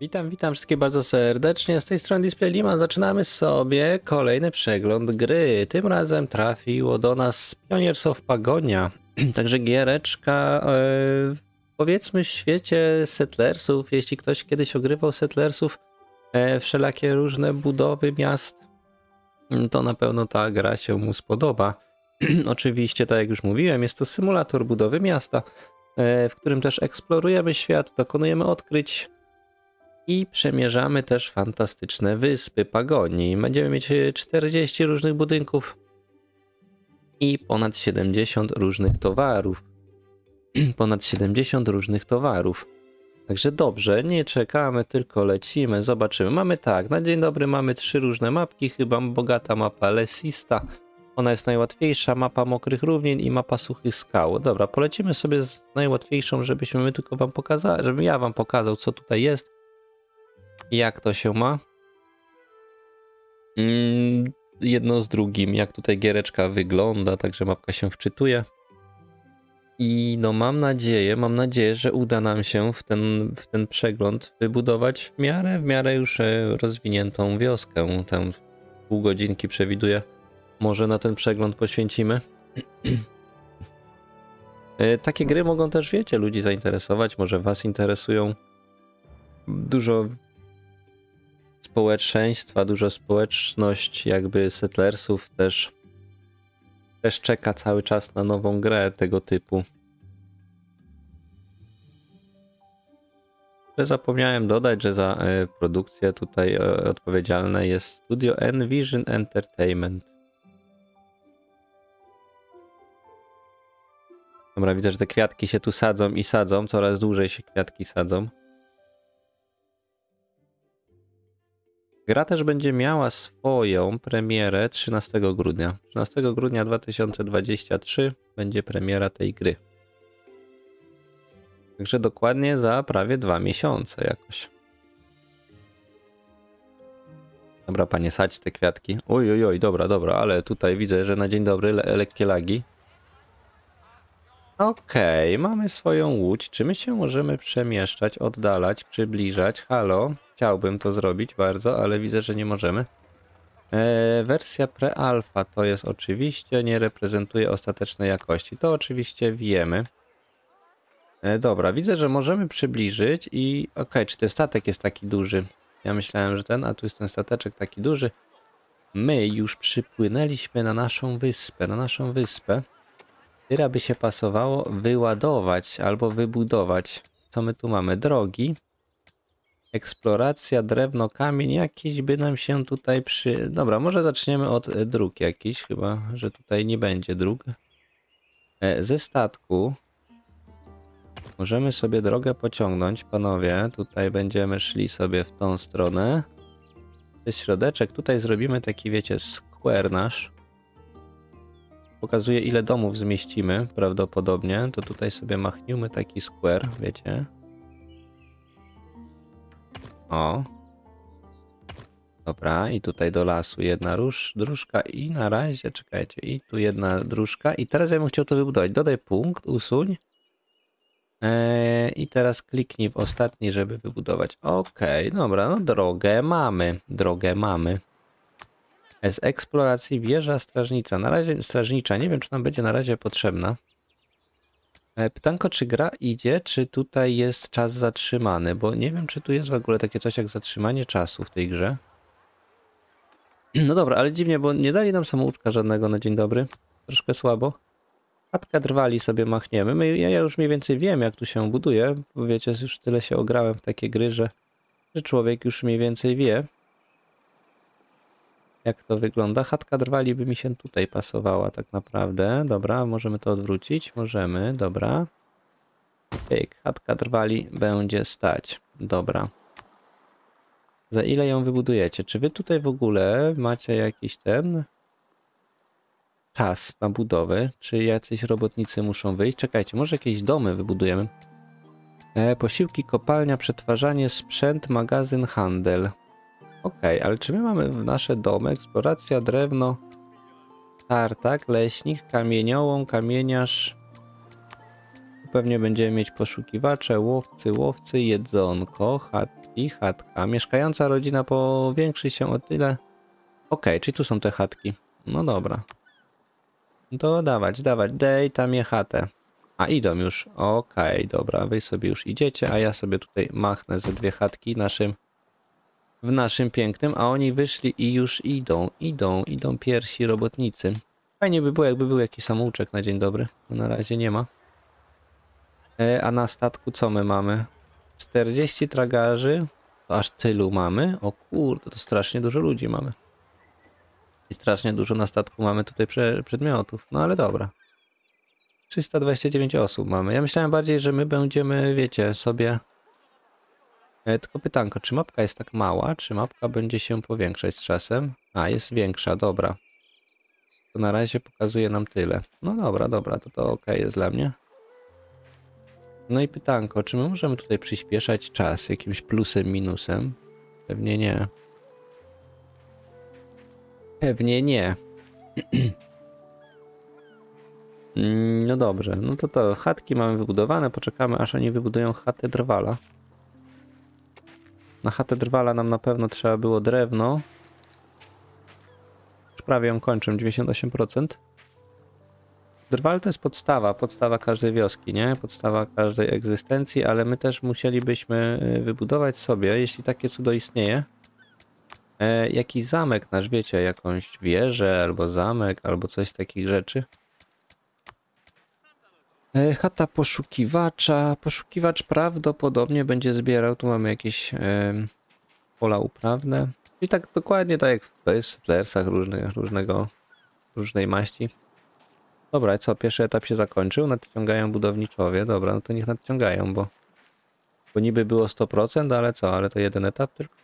Witam, witam wszystkich bardzo serdecznie. Z tej strony Display Lima zaczynamy sobie kolejny przegląd gry. Tym razem trafiło do nas Pioneers of Pagonia. Także giereczka e, powiedzmy w świecie settlersów. Jeśli ktoś kiedyś ogrywał settlersów, e, wszelakie różne budowy miast, to na pewno ta gra się mu spodoba. Oczywiście, tak jak już mówiłem, jest to symulator budowy miasta, e, w którym też eksplorujemy świat, dokonujemy odkryć i przemierzamy też fantastyczne wyspy Pagonii. Będziemy mieć 40 różnych budynków i ponad 70 różnych towarów. ponad 70 różnych towarów. Także dobrze, nie czekamy, tylko lecimy, zobaczymy. Mamy tak, na dzień dobry mamy trzy różne mapki, chyba bogata mapa Lesista. Ona jest najłatwiejsza, mapa mokrych równin i mapa suchych skał. Dobra, polecimy sobie z najłatwiejszą, żebyśmy my tylko wam pokazali, żebym ja wam pokazał, co tutaj jest jak to się ma? Mm, jedno z drugim, jak tutaj giereczka wygląda, także mapka się wczytuje. I no mam nadzieję, mam nadzieję, że uda nam się w ten, w ten przegląd wybudować w miarę, w miarę już e, rozwiniętą wioskę. Tam pół godzinki przewiduję. Może na ten przegląd poświęcimy. E, takie gry mogą też, wiecie, ludzi zainteresować, może was interesują. Dużo społeczeństwa, dużo społeczność jakby settlersów też też czeka cały czas na nową grę tego typu. Zapomniałem dodać, że za e, produkcję tutaj e, odpowiedzialne jest studio Envision Entertainment. Dobra, widzę, że te kwiatki się tu sadzą i sadzą, coraz dłużej się kwiatki sadzą. Gra też będzie miała swoją premierę 13 grudnia. 13 grudnia 2023 będzie premiera tej gry. Także dokładnie za prawie dwa miesiące jakoś. Dobra, panie, sać te kwiatki. Oj, oj, oj, dobra, dobra, ale tutaj widzę, że na dzień dobry le lekkie lagi. Okej, okay, mamy swoją łódź. Czy my się możemy przemieszczać, oddalać, przybliżać? Halo? Chciałbym to zrobić bardzo, ale widzę, że nie możemy. E, wersja pre-alpha to jest oczywiście, nie reprezentuje ostatecznej jakości. To oczywiście wiemy. E, dobra, widzę, że możemy przybliżyć i... Okej, okay, czy ten statek jest taki duży? Ja myślałem, że ten, a tu jest ten stateczek taki duży. My już przypłynęliśmy na naszą wyspę, na naszą wyspę. Tyra by się pasowało wyładować albo wybudować. Co my tu mamy? Drogi. Eksploracja, drewno, kamień, jakiś by nam się tutaj przy... Dobra, może zaczniemy od e, dróg jakiś, chyba, że tutaj nie będzie dróg. E, ze statku możemy sobie drogę pociągnąć, panowie. Tutaj będziemy szli sobie w tą stronę. Przez środeczek tutaj zrobimy taki, wiecie, square nasz. Pokazuje ile domów zmieścimy, prawdopodobnie. To tutaj sobie machnijmy taki square, wiecie. O. Dobra, i tutaj do lasu jedna róż, dróżka i na razie, czekajcie, i tu jedna dróżka. I teraz ja bym chciał to wybudować. Dodaj punkt, usuń. Eee, I teraz kliknij w ostatni, żeby wybudować. Okej, okay, dobra, no drogę mamy, drogę mamy. Z eksploracji wieża strażnica. Na razie strażnicza, nie wiem czy nam będzie na razie potrzebna. E, pytanko, czy gra idzie, czy tutaj jest czas zatrzymany, bo nie wiem, czy tu jest w ogóle takie coś jak zatrzymanie czasu w tej grze. No dobra, ale dziwnie, bo nie dali nam samouczka żadnego na dzień dobry. Troszkę słabo. Chatka drwali sobie machniemy. My, ja, ja już mniej więcej wiem, jak tu się buduje, bo wiecie, już tyle się ograłem w takie gry, że, że człowiek już mniej więcej wie, jak to wygląda. Chatka drwali by mi się tutaj pasowała tak naprawdę. Dobra, możemy to odwrócić. Możemy, dobra. Pyk, chatka drwali będzie stać. Dobra. Za ile ją wybudujecie? Czy wy tutaj w ogóle macie jakiś ten czas na budowę? Czy jacyś robotnicy muszą wyjść? Czekajcie, może jakieś domy wybudujemy? E, posiłki, kopalnia, przetwarzanie, sprzęt, magazyn, handel. Okej, okay, ale czy my mamy nasze domy? Eksploracja, drewno, tartak, leśnik, kamieniołom, kamieniarz. pewnie będziemy mieć poszukiwacze, łowcy, łowcy, jedzonko, chatki, chatka. Mieszkająca rodzina powiększy się o tyle. Okej, czyli tu są te chatki. No dobra. To dawać, dawać, dej tam je chatę. A idą już. Okej, dobra, wy sobie już idziecie, a ja sobie tutaj machnę ze dwie chatki naszym w naszym pięknym, a oni wyszli i już idą, idą, idą pierwsi robotnicy. Fajnie by było, jakby był jakiś samouczek na dzień dobry. Na razie nie ma. E, a na statku co my mamy? 40 tragarzy. To aż tylu mamy? O kurde, to strasznie dużo ludzi mamy. I strasznie dużo na statku mamy tutaj prze, przedmiotów. No ale dobra. 329 osób mamy. Ja myślałem bardziej, że my będziemy, wiecie, sobie... E, tylko pytanko, czy mapka jest tak mała, czy mapka będzie się powiększać z czasem? A, jest większa, dobra. To na razie pokazuje nam tyle. No dobra, dobra, to to ok jest dla mnie. No i pytanko, czy my możemy tutaj przyspieszać czas jakimś plusem, minusem? Pewnie nie. Pewnie nie. Mm, no dobrze, no to to chatki mamy wybudowane, poczekamy aż oni wybudują chatę drwala. Na chatę drwala nam na pewno trzeba było drewno. Już prawie ją kończę, 98%. Drwal to jest podstawa, podstawa każdej wioski, nie? Podstawa każdej egzystencji, ale my też musielibyśmy y, wybudować sobie, jeśli takie cudo istnieje, e, jakiś zamek nasz, wiecie, jakąś wieżę, albo zamek, albo coś z takich rzeczy. E, chata poszukiwacza. Poszukiwacz prawdopodobnie będzie zbierał. Tu mamy jakieś pola uprawne. I tak dokładnie tak jak to jest w Settlersach różnego, różnej maści. Dobra, co? Pierwszy etap się zakończył. Nadciągają budowniczowie. Dobra, no to niech nadciągają, bo, bo niby było 100%, ale co? Ale to jeden etap tylko.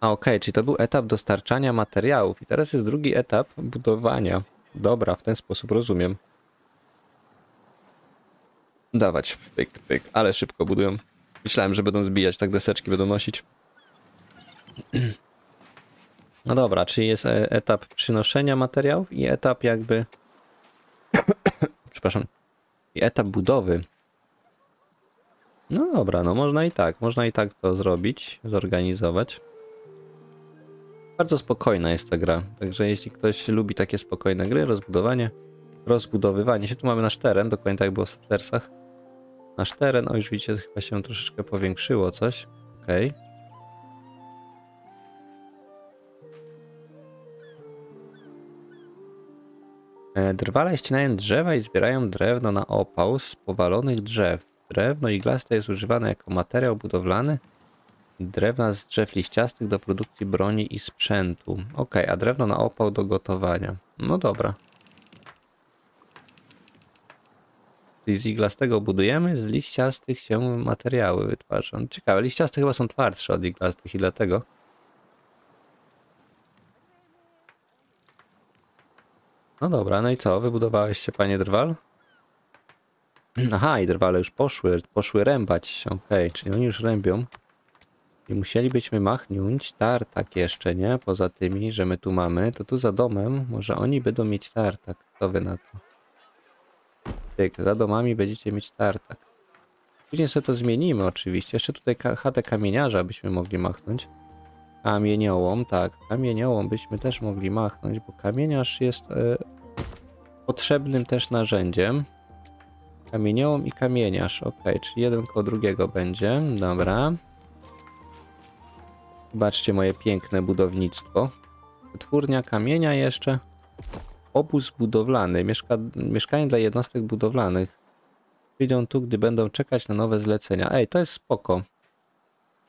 A okej, okay, czyli to był etap dostarczania materiałów. I teraz jest drugi etap budowania. Dobra, w ten sposób rozumiem. Dawać, pyk, pyk, ale szybko budują. Myślałem, że będą zbijać, tak deseczki będą nosić. No dobra, czyli jest e, etap przynoszenia materiałów i etap jakby... Przepraszam. I etap budowy. No dobra, no można i tak, można i tak to zrobić, zorganizować. Bardzo spokojna jest ta gra, także jeśli ktoś lubi takie spokojne gry, rozbudowanie, rozbudowywanie się, tu mamy nasz teren, dokładnie tak było w Settlersach. Nasz teren, o już widzicie, chyba się troszeczkę powiększyło coś, okej. Okay. E, drwale ścinają drzewa i zbierają drewno na opał z powalonych drzew. Drewno iglaste jest używane jako materiał budowlany Drewna z drzew liściastych do produkcji broni i sprzętu. Ok, a drewno na opał do gotowania. No dobra. Czyli z iglastego budujemy, z liściastych się materiały wytwarzą. Ciekawe, liściaste chyba są twardsze od iglastych i dlatego. No dobra, no i co? Wybudowałeś się, panie drwal? Aha, i drwale już poszły, poszły rębać. Okej, okay, czyli oni już rębią. I musielibyśmy machnąć tartak jeszcze, nie? Poza tymi, że my tu mamy, to tu za domem może oni będą mieć tartak. Kto wy na to? Tyk, za domami będziecie mieć tartak. Później sobie to zmienimy oczywiście. Jeszcze tutaj chatę kamieniarza byśmy mogli machnąć. Kamieniołom, tak. Kamieniołom byśmy też mogli machnąć, bo kamieniarz jest e, potrzebnym też narzędziem. Kamieniołom i kamieniarz. Ok, czyli jeden koło drugiego będzie. Dobra. Zobaczcie moje piękne budownictwo. Wytwórnia kamienia jeszcze. Obóz budowlany. Mieszka mieszkanie dla jednostek budowlanych. Przyjdą tu, gdy będą czekać na nowe zlecenia. Ej, to jest spoko.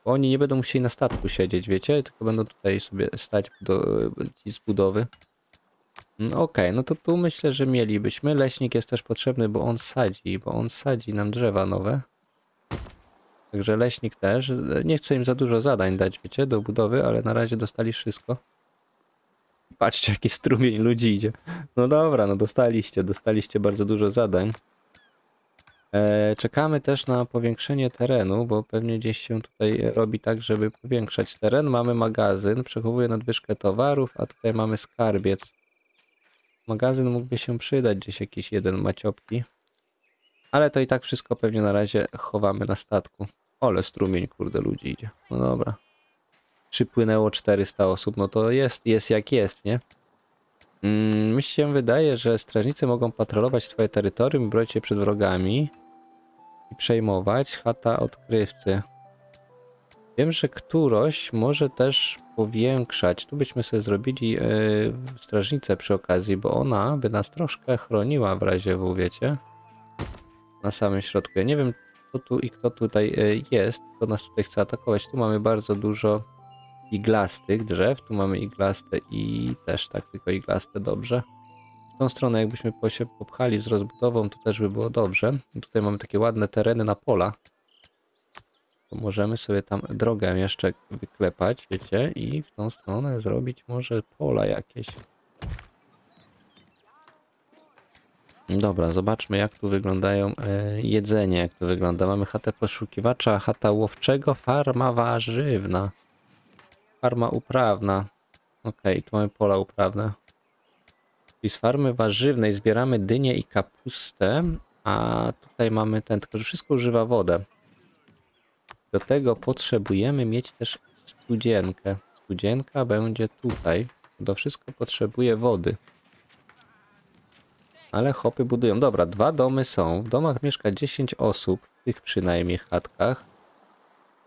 Bo oni nie będą musieli na statku siedzieć, wiecie? Tylko będą tutaj sobie stać ci z budowy. Mm, okej, okay, no to tu myślę, że mielibyśmy. Leśnik jest też potrzebny, bo on sadzi, bo on sadzi nam drzewa nowe. Także leśnik też. Nie chcę im za dużo zadań dać, wiecie, do budowy, ale na razie dostali wszystko. Patrzcie, jaki strumień ludzi idzie. No dobra, no dostaliście, dostaliście bardzo dużo zadań. E, czekamy też na powiększenie terenu, bo pewnie gdzieś się tutaj robi tak, żeby powiększać teren. Mamy magazyn, przechowuje nadwyżkę towarów, a tutaj mamy skarbiec. Magazyn mógłby się przydać, gdzieś jakiś jeden maciopki. Ale to i tak wszystko pewnie na razie chowamy na statku. Ole strumień, kurde, ludzi idzie. No dobra. Przypłynęło 400 osób, no to jest, jest jak jest, nie? Mm, mi się wydaje, że strażnicy mogą patrolować twoje terytorium bronić je przed wrogami. I przejmować chata odkrywcy. Wiem, że któroś może też powiększać. Tu byśmy sobie zrobili yy, strażnicę przy okazji, bo ona by nas troszkę chroniła w razie W, wiecie? Na samym środku. Ja nie wiem, kto tu i kto tutaj yy, jest, kto nas tutaj chce atakować. Tu mamy bardzo dużo iglastych drzew. Tu mamy iglaste i też tak tylko iglaste, dobrze. W tą stronę jakbyśmy się popchali z rozbudową, to też by było dobrze. I tutaj mamy takie ładne tereny na pola. To możemy sobie tam drogę jeszcze wyklepać, wiecie, i w tą stronę zrobić może pola jakieś. Dobra, zobaczmy jak tu wyglądają e, jedzenie, jak to wygląda. Mamy chatę poszukiwacza, chata łowczego, farma warzywna. Farma uprawna. Ok, tu mamy pola uprawne. I z farmy warzywnej zbieramy dynię i kapustę, a tutaj mamy ten, tylko że wszystko używa wodę. Do tego potrzebujemy mieć też studzienkę. Studzienka będzie tutaj. Do wszystko potrzebuje wody. Ale hopy budują. Dobra, dwa domy są. W domach mieszka 10 osób, w tych przynajmniej chatkach.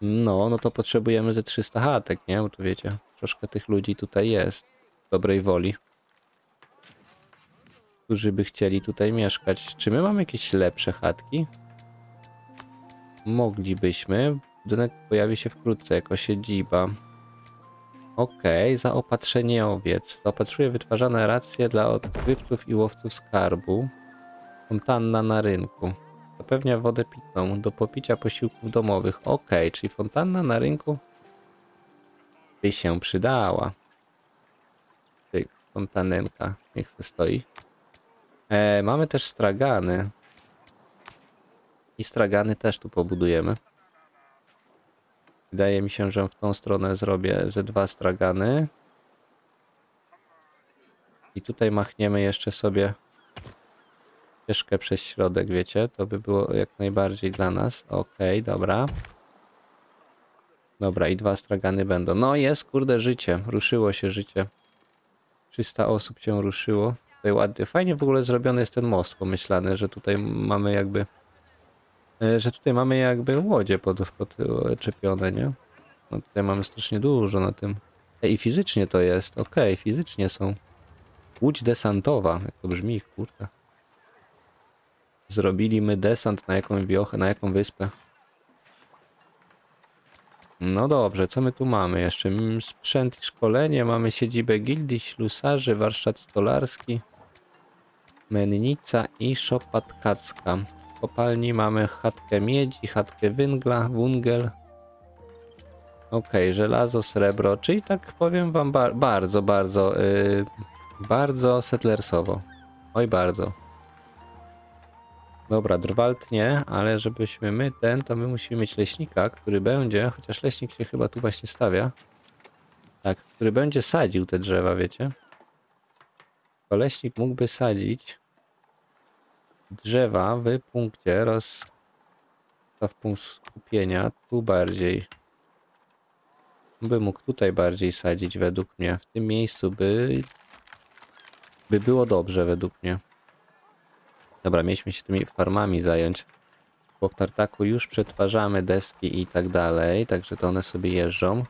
No, no to potrzebujemy ze 300 chatek, nie? Bo tu wiecie, troszkę tych ludzi tutaj jest. Dobrej woli. Którzy by chcieli tutaj mieszkać. Czy my mamy jakieś lepsze chatki? Moglibyśmy. Budynek pojawi się wkrótce jako siedziba. Okej, okay, zaopatrzenie owiec. Zaopatruje wytwarzane racje dla odkrywców i łowców skarbu. Fontanna na rynku. Zapewnia wodę pitną do popicia posiłków domowych. Ok, czyli fontanna na rynku by się przydała. Tyk, fontanenka, niech se stoi. E, mamy też stragany. I stragany też tu pobudujemy. Wydaje mi się, że w tą stronę zrobię ze dwa stragany. I tutaj machniemy jeszcze sobie ścieżkę przez środek, wiecie? To by było jak najbardziej dla nas. Okej, okay, dobra. Dobra, i dwa stragany będą. No jest, kurde, życie. Ruszyło się życie. 300 osób się ruszyło. Tutaj ładnie. Fajnie w ogóle zrobiony jest ten most pomyślany, że tutaj mamy jakby... E, że tutaj mamy jakby łodzie pod, podczepione, nie? No tutaj mamy strasznie dużo na tym. Ej, i fizycznie to jest. Okej, okay, fizycznie są. Łódź desantowa. Jak to brzmi, kurde. Zrobili my desant na jaką wiochę, na jaką wyspę. No dobrze, co my tu mamy jeszcze? Sprzęt i szkolenie, mamy siedzibę gildii, ślusarzy, warsztat stolarski, mennica i szopa tkacka. Z kopalni mamy chatkę miedzi, chatkę węgla, wungel. Ok, żelazo, srebro, czyli tak powiem wam bar bardzo, bardzo, yy, bardzo settlersowo. Oj, bardzo. Dobra, drwalt nie, ale żebyśmy my ten, to my musimy mieć leśnika, który będzie, chociaż leśnik się chyba tu właśnie stawia. Tak, który będzie sadził te drzewa, wiecie. To leśnik mógłby sadzić drzewa w punkcie roz... w punkt skupienia, tu bardziej. By mógł tutaj bardziej sadzić według mnie. W tym miejscu by... by było dobrze według mnie. Dobra, mieliśmy się tymi farmami zająć. Bo w tartaku już przetwarzamy deski i tak dalej, także to one sobie jeżdżą.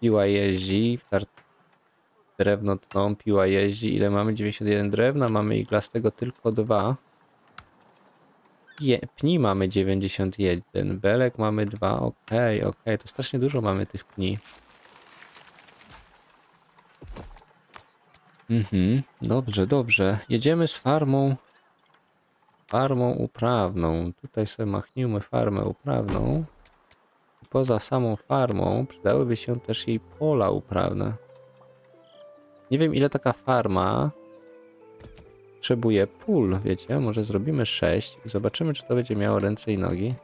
Piła jeździ, w tart... drewno tną, piła jeździ. Ile mamy? 91 drewna, mamy iglastego tylko dwa. Pni mamy 91, belek mamy dwa, okej, okay, okej, okay. to strasznie dużo mamy tych pni. Mhm, dobrze, dobrze. Jedziemy z farmą. Farmą uprawną. Tutaj sobie machnijmy farmę uprawną. Poza samą farmą przydałyby się też jej pola uprawne. Nie wiem ile taka farma potrzebuje pól, wiecie? Może zrobimy 6 i zobaczymy czy to będzie miało ręce i nogi.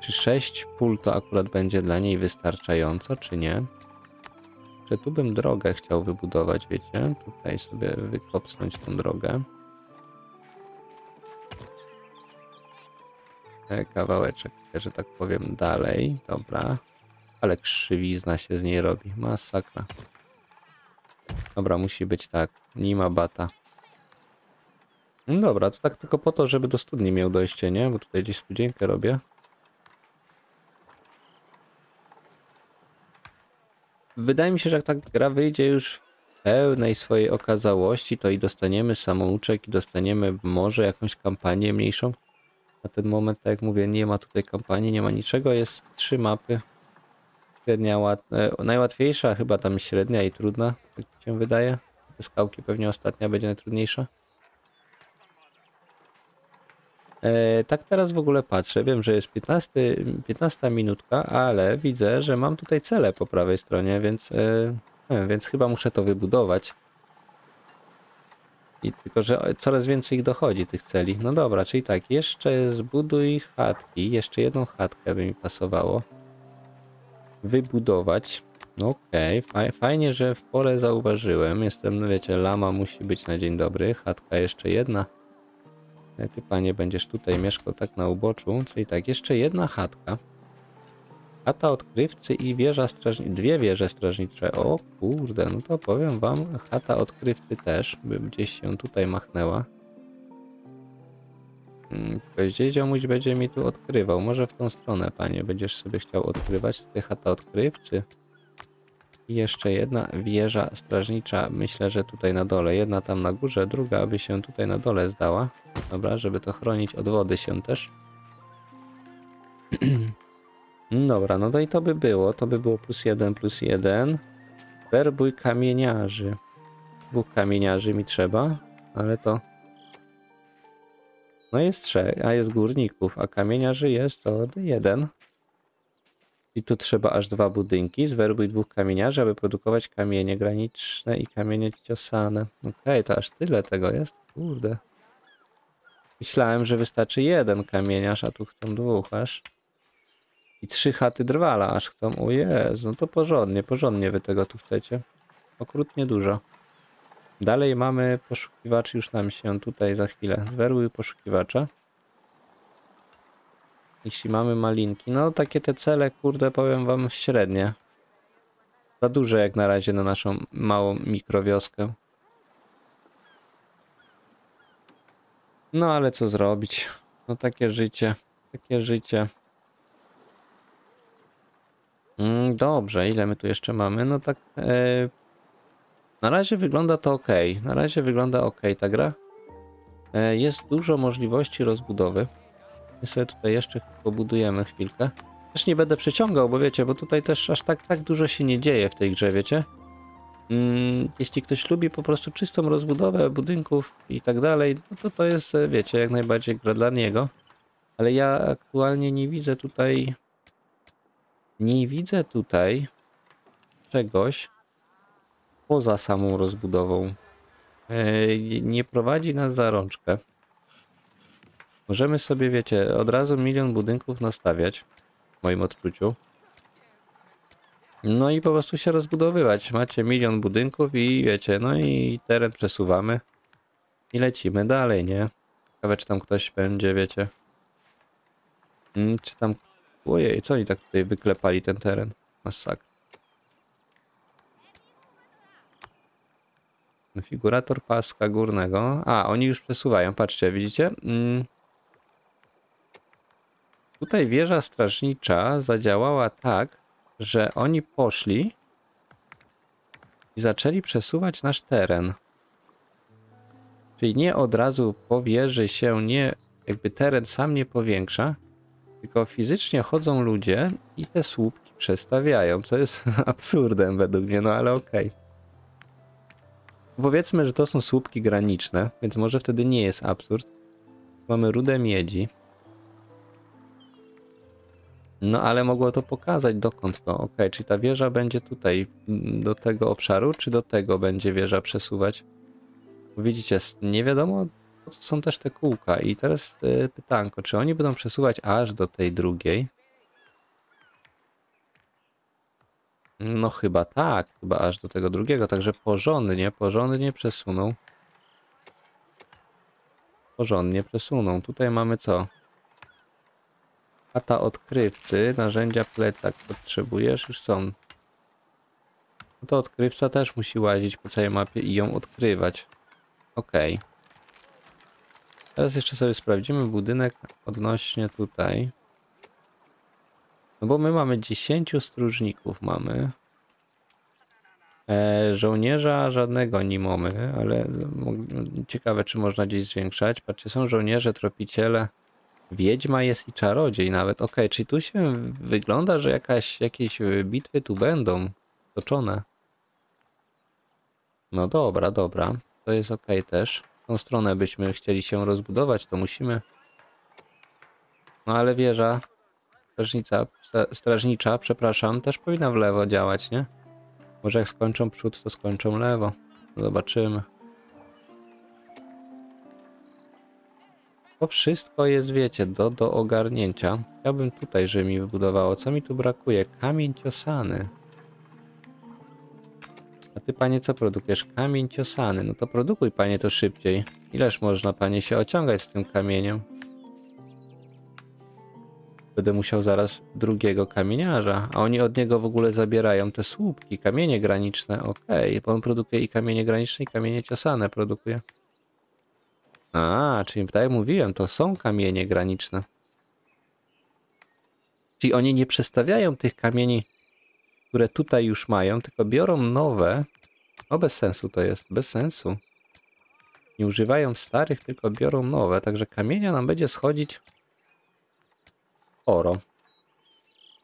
Czy 6 pól to akurat będzie dla niej wystarczająco, czy nie? Czy tu bym drogę chciał wybudować, wiecie? Tutaj sobie wykopsnąć tą drogę. E, Kawałeczek, że tak powiem, dalej. Dobra. Ale krzywizna się z niej robi. Masakra. Dobra, musi być tak. Nie ma bata. No dobra, to tak tylko po to, żeby do studni miał dojście, nie? Bo tutaj gdzieś studzienkę robię. Wydaje mi się, że jak ta gra wyjdzie już w pełnej swojej okazałości, to i dostaniemy samouczek i dostaniemy może jakąś kampanię mniejszą. Na ten moment, tak jak mówię, nie ma tutaj kampanii, nie ma niczego, jest trzy mapy. Średnia, łat... e, najłatwiejsza, chyba tam średnia i trudna, tak się wydaje. Te skałki pewnie ostatnia będzie najtrudniejsza. E, tak teraz w ogóle patrzę, wiem, że jest 15, 15 minutka, ale widzę, że mam tutaj cele po prawej stronie, więc, e, więc chyba muszę to wybudować. I tylko, że coraz więcej ich dochodzi, tych celi. No dobra, czyli tak, jeszcze zbuduj chatki, jeszcze jedną chatkę by mi pasowało. Wybudować. Okej, okay. fajnie, że w porę zauważyłem. Jestem, no wiecie, lama musi być na dzień dobry. Chatka jeszcze jedna. E, Ty, panie, będziesz tutaj mieszkał tak na uboczu. Czyli tak, jeszcze jedna chatka. Chata odkrywcy i wieża strażnicze. Dwie wieże strażnicze. O kurde, no to powiem wam, chata odkrywcy też by gdzieś się tutaj machnęła. Tylko gdzieś ziomuś będzie mi tu odkrywał. Może w tą stronę, panie, będziesz sobie chciał odkrywać. Tutaj chata odkrywcy. I jeszcze jedna wieża strażnicza. Myślę, że tutaj na dole. Jedna tam na górze, druga aby się tutaj na dole zdała. Dobra, żeby to chronić od wody się też. Dobra, no to i to by było. To by było plus jeden, plus jeden. Werbuj kamieniarzy. Dwóch kamieniarzy mi trzeba, ale to... No jest trzech, a jest górników, a kamieniarzy jest to jeden. I tu trzeba aż dwa budynki. Zwerbuj dwóch kamieniarzy, aby produkować kamienie graniczne i kamienie ciosane. Okej, okay, to aż tyle tego jest? Kurde. Myślałem, że wystarczy jeden kamieniarz, a tu chcą dwóch aż. I trzy chaty drwala aż chcą. O Jezu, no to porządnie, porządnie wy tego tu chcecie. Okrutnie dużo. Dalej mamy poszukiwaczy, już nam się tutaj za chwilę. Zwerbuj poszukiwacza. Jeśli mamy malinki, no takie te cele, kurde, powiem wam średnie. Za duże jak na razie na naszą małą mikrowioskę. No ale co zrobić? No takie życie, takie życie. Mm, dobrze, ile my tu jeszcze mamy? No tak, e, na razie wygląda to ok. Na razie wygląda ok ta gra. E, jest dużo możliwości rozbudowy. My sobie tutaj jeszcze pobudujemy chwilkę. Też nie będę przeciągał, bo wiecie, bo tutaj też aż tak, tak dużo się nie dzieje w tej grze, wiecie? Mm, jeśli ktoś lubi po prostu czystą rozbudowę budynków i tak dalej, no to to jest, e, wiecie, jak najbardziej gra dla niego. Ale ja aktualnie nie widzę tutaj... Nie widzę tutaj czegoś poza samą rozbudową. E, nie prowadzi nas za rączkę. Możemy sobie, wiecie, od razu milion budynków nastawiać, w moim odczuciu. No i po prostu się rozbudowywać. Macie milion budynków i wiecie, no i teren przesuwamy. I lecimy dalej, nie? Ciekawe, czy tam ktoś będzie, wiecie. Hmm, czy tam... Ojej, co oni tak tutaj wyklepali ten teren? Masakra. Konfigurator paska górnego. A, oni już przesuwają, patrzcie, widzicie? Mm. Tutaj wieża strażnicza zadziałała tak, że oni poszli i zaczęli przesuwać nasz teren. Czyli nie od razu po wieży się nie, jakby teren sam nie powiększa, tylko fizycznie chodzą ludzie i te słupki przestawiają, co jest absurdem według mnie, no ale okej. Okay. Powiedzmy, że to są słupki graniczne, więc może wtedy nie jest absurd. Mamy rudę miedzi. No ale mogło to pokazać dokąd to. Ok, czy ta wieża będzie tutaj mm, do tego obszaru, czy do tego będzie wieża przesuwać? Widzicie, nie wiadomo, to są też te kółka. I teraz y, pytanko, czy oni będą przesuwać aż do tej drugiej? No chyba tak, chyba aż do tego drugiego, także porządnie, porządnie przesunął. Porządnie przesunął. Tutaj mamy co? Chata odkrywcy, narzędzia plecak potrzebujesz, już są. No to odkrywca też musi łazić po całej mapie i ją odkrywać. Okej. Teraz jeszcze sobie sprawdzimy budynek odnośnie tutaj. No bo my mamy 10 stróżników mamy. E, żołnierza żadnego nie mamy, ale ciekawe czy można gdzieś zwiększać. Patrzcie, są żołnierze, tropiciele. Wiedźma jest i czarodziej nawet. Okej, czyli tu się wygląda, że jakaś, jakieś bitwy tu będą toczone. No dobra, dobra. To jest okej też. Tą stronę byśmy chcieli się rozbudować, to musimy. No ale wieża strażnica, stra- strażnicza, przepraszam, też powinna w lewo działać, nie? Może jak skończą przód, to skończą lewo. Zobaczymy. To wszystko jest, wiecie, do, do ogarnięcia. Chciałbym tutaj, żeby mi wybudowało. Co mi tu brakuje? Kamień ciosany. A ty, panie, co produkujesz? Kamień ciosany. No to produkuj, panie, to szybciej. Ileż można, panie, się ociągać z tym kamieniem? Będę musiał zaraz drugiego kamieniarza. A oni od niego w ogóle zabierają te słupki, kamienie graniczne. Okej, bo on produkuje i kamienie graniczne, i kamienie ciosane produkuje. A, czyli tak jak mówiłem, to są kamienie graniczne. Czyli oni nie przestawiają tych kamieni, które tutaj już mają, tylko biorą nowe. No bez sensu to jest, bez sensu. Nie używają starych, tylko biorą nowe, także kamienia nam będzie schodzić sporo.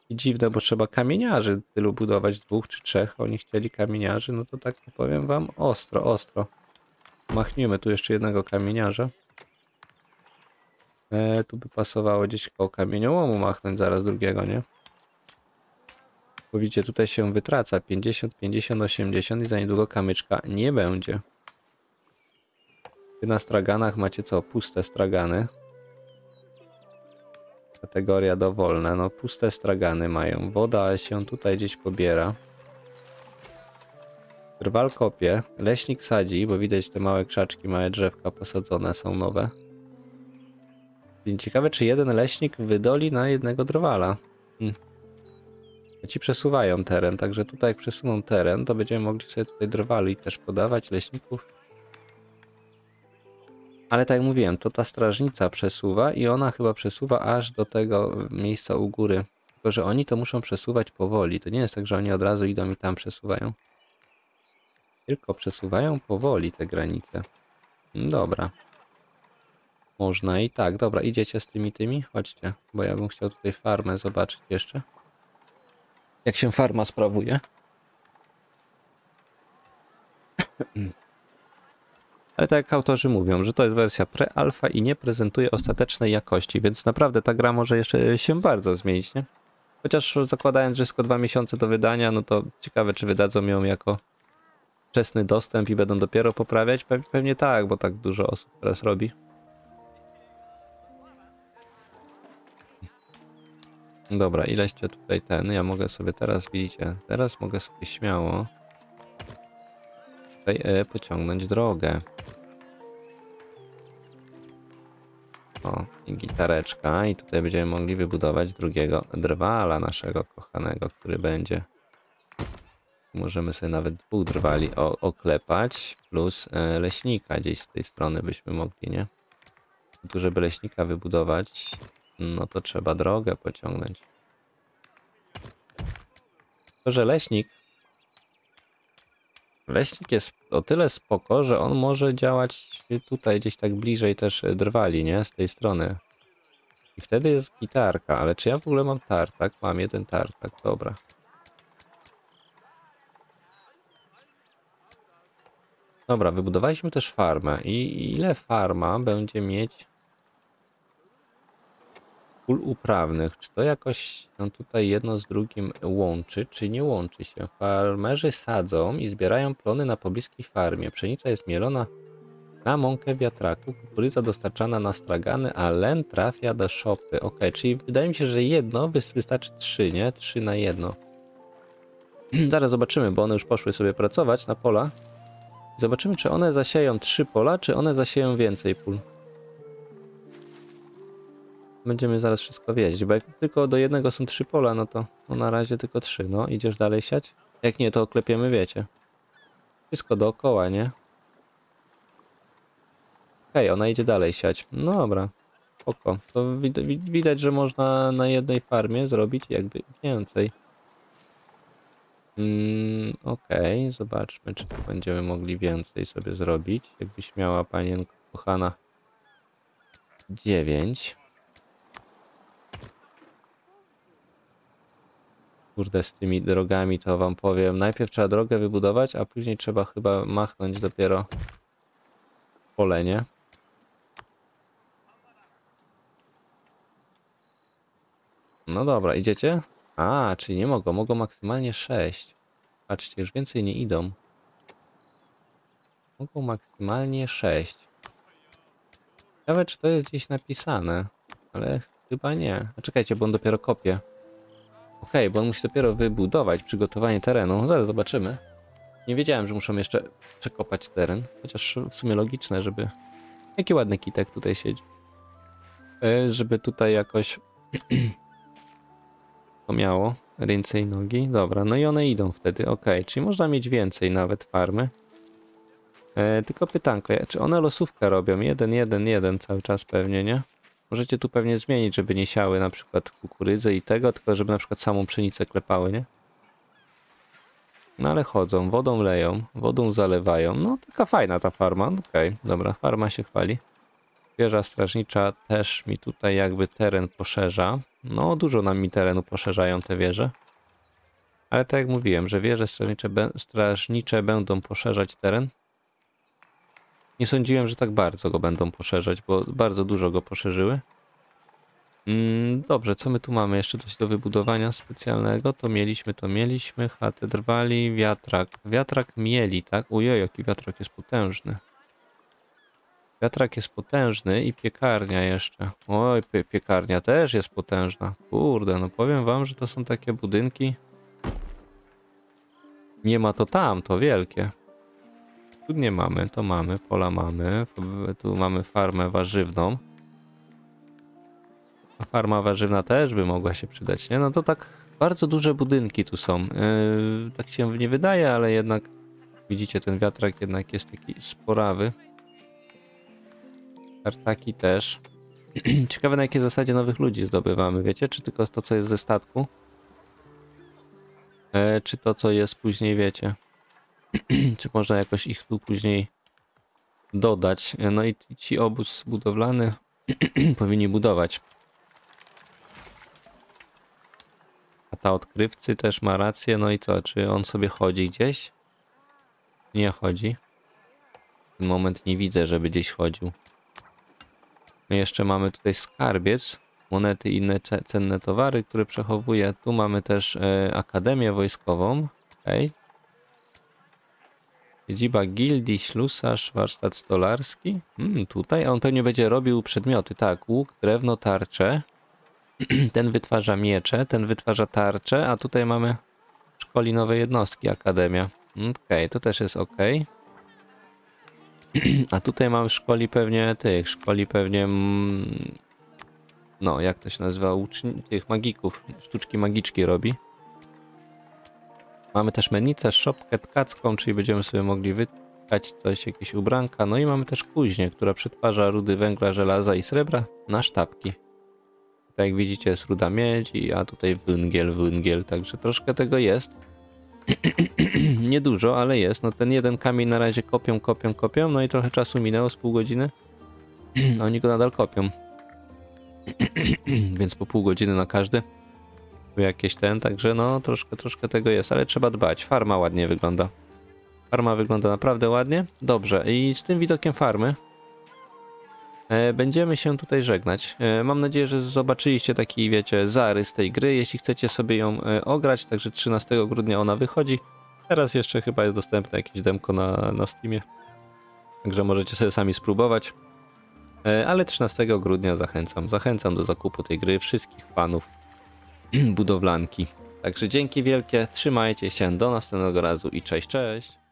I dziwne, bo trzeba kamieniarzy tylu budować, dwóch czy trzech. Oni chcieli kamieniarzy, no to tak powiem wam, ostro, ostro. Machnijmy tu jeszcze jednego kamieniarza. E, tu by pasowało gdzieś koło kamieniołomu machnąć zaraz drugiego, nie? Bo widzicie, tutaj się wytraca 50, 50, 80 i za niedługo kamyczka nie będzie. Wy na straganach macie co? Puste stragany. Kategoria dowolna. No puste stragany mają. Woda się tutaj gdzieś pobiera. Drwal kopie. Leśnik sadzi, bo widać te małe krzaczki, małe drzewka posadzone są nowe. Ciekawe, czy jeden leśnik wydoli na jednego drwala. Hmm. Ci przesuwają teren, także tutaj jak przesuną teren, to będziemy mogli sobie tutaj drwali też podawać, leśników. Ale tak jak mówiłem, to ta strażnica przesuwa i ona chyba przesuwa aż do tego miejsca u góry. Tylko, że oni to muszą przesuwać powoli. To nie jest tak, że oni od razu idą i tam przesuwają. Tylko przesuwają powoli te granice. Dobra. Można i tak. Dobra, idziecie z tymi tymi? Chodźcie, bo ja bym chciał tutaj farmę zobaczyć jeszcze. Jak się farma sprawuje. Ale tak jak autorzy mówią, że to jest wersja pre-alpha i nie prezentuje ostatecznej jakości, więc naprawdę ta gra może jeszcze się bardzo zmienić, nie? Chociaż zakładając, że jest tylko dwa miesiące do wydania, no to ciekawe, czy wydadzą ją jako wczesny dostęp i będą dopiero poprawiać. Pe- Pewnie tak, bo tak dużo osób teraz robi. Dobra, ileście tutaj ten? Ja mogę sobie teraz, widzicie, teraz mogę sobie śmiało tutaj e, pociągnąć drogę. O, i gitareczka. I tutaj będziemy mogli wybudować drugiego drwala naszego kochanego, który będzie. Możemy sobie nawet dwóch drwali o, oklepać, plus e, leśnika gdzieś z tej strony byśmy mogli, nie? Tu, żeby leśnika wybudować, no to trzeba drogę pociągnąć. To, że leśnik Leśnik jest o tyle spoko, że on może działać tutaj gdzieś tak bliżej też drwali, nie? Z tej strony. I wtedy jest gitarka, ale czy ja w ogóle mam tartak? Mam jeden tartak, dobra. Dobra, wybudowaliśmy też farmę. I ile farma będzie mieć pól uprawnych? Czy to jakoś się tutaj jedno z drugim łączy, czy nie łączy się? Farmerzy sadzą i zbierają plony na pobliskiej farmie. Pszenica jest mielona na mąkę wiatraku, kukurydza dostarczana na stragany, a len trafia do szopy. Ok, czyli wydaje mi się, że jedno wys- wystarczy trzy, nie? Trzy na jedno. Zaraz zobaczymy, bo one już poszły sobie pracować na pola. Zobaczymy, czy one zasieją trzy pola, czy one zasieją więcej pól. Będziemy zaraz wszystko wiedzieć, bo jak tylko do jednego są trzy pola, no to no na razie tylko trzy. No, idziesz dalej siać? Jak nie, to oklepiemy, wiecie. Wszystko dookoła, nie? Okej, ona idzie dalej siać. No dobra, spoko. To wid- wid- widać, że można na jednej farmie zrobić jakby więcej. Mm, Okej, zobaczmy, czy tu będziemy mogli więcej sobie zrobić. Jakbyś miała panienko kochana 9. Kurde, z tymi drogami to wam powiem. Najpierw trzeba drogę wybudować, a później trzeba chyba machnąć dopiero pole, nie? No dobra, idziecie? A, czyli nie mogą, mogą maksymalnie 6. Patrzcie, już więcej nie idą. Mogą maksymalnie 6. Ciekawe, czy to jest gdzieś napisane, ale chyba nie. A czekajcie, bo on dopiero kopie. Okej, bo on musi dopiero wybudować przygotowanie terenu. No Zaraz zobaczymy. Nie wiedziałem, że muszą jeszcze przekopać teren. Chociaż w sumie logiczne, żeby... Jaki ładny kitek tutaj siedzi. E, Żeby tutaj jakoś... to miało ręce i nogi. Dobra, no i one idą wtedy. Okej, czyli można mieć więcej nawet farmy. E, tylko pytanko, czy one losówkę robią? Jeden, jeden, jeden cały czas pewnie, nie? Możecie tu pewnie zmienić, żeby nie siały na przykład kukurydzy i tego, tylko żeby na przykład samą pszenicę klepały, nie? No ale chodzą, wodą leją, wodą zalewają. No taka fajna ta farma. No, Okej, dobra, farma się chwali. Wieża strażnicza też mi tutaj jakby teren poszerza. No dużo nam mi terenu poszerzają te wieże. Ale tak jak mówiłem, że wieże strażnicze, strażnicze będą poszerzać teren. Nie sądziłem, że tak bardzo go będą poszerzać, bo bardzo dużo go poszerzyły. Mm, dobrze, co my tu mamy? Jeszcze coś do wybudowania specjalnego. To mieliśmy, to mieliśmy. Chatę drwali, wiatrak. Wiatrak mieli, tak? Ujej, jaki wiatrak jest potężny. Wiatrak jest potężny i piekarnia jeszcze. Oj, pie piekarnia też jest potężna. Kurde, no powiem wam, że to są takie budynki. Nie ma to tam, to wielkie. Tu nie mamy, to mamy, pola mamy. Tu mamy farmę warzywną. A farma warzywna też by mogła się przydać, nie? No to tak bardzo duże budynki tu są. Yy, tak się nie wydaje, ale jednak widzicie, ten wiatrak jednak jest taki sporawy. Tartaki też. Ciekawe na jakiej zasadzie nowych ludzi zdobywamy, wiecie? Czy tylko to, co jest ze statku? E, czy to, co jest później, wiecie? czy można jakoś ich tu później dodać? No i ci obóz budowlany powinni budować. A ta odkrywcy też ma rację. No i co? Czy on sobie chodzi gdzieś? Nie chodzi. W ten moment nie widzę, żeby gdzieś chodził. My jeszcze mamy tutaj skarbiec, monety i inne ce- cenne towary, które przechowuje. Tu mamy też e, Akademię Wojskową. Okay. Siedziba gildii, ślusarz, warsztat stolarski. Hmm, tutaj on pewnie będzie robił przedmioty. Tak, łuk, drewno, tarcze. ten wytwarza miecze, ten wytwarza tarcze, a tutaj mamy szkoli nowe jednostki, Akademia. Okej, to też jest ok. A tutaj mam szkoli pewnie tych, szkoli pewnie mm, no, jak to się nazywa, uczni tych magików, sztuczki magiczki robi. Mamy też mennicę, szopkę tkacką, czyli będziemy sobie mogli wytkać coś, jakieś ubranka. No i mamy też kuźnię, która przetwarza rudy węgla, żelaza i srebra na sztabki. Tak jak widzicie jest ruda miedzi, a tutaj węgiel, węgiel, także troszkę tego jest. Niedużo, ale jest. No ten jeden kamień na razie kopią, kopią, kopią, no i trochę czasu minęło, z pół godziny. Oni go nadal kopią. Więc po pół godziny na każdy. Jakieś ten, także no troszkę, troszkę tego jest, ale trzeba dbać. Farma ładnie wygląda. Farma wygląda naprawdę ładnie. Dobrze, i z tym widokiem farmy e, będziemy się tutaj żegnać. E, mam nadzieję, że zobaczyliście taki, wiecie, zarys tej gry. Jeśli chcecie sobie ją e, ograć, także 13 grudnia ona wychodzi. Teraz jeszcze chyba jest dostępne jakieś demko na, na Steamie. Także możecie sobie sami spróbować. Ale 13 grudnia zachęcam. Zachęcam do zakupu tej gry wszystkich fanów budowlanki. Także dzięki wielkie, trzymajcie się, do następnego razu i cześć, cześć.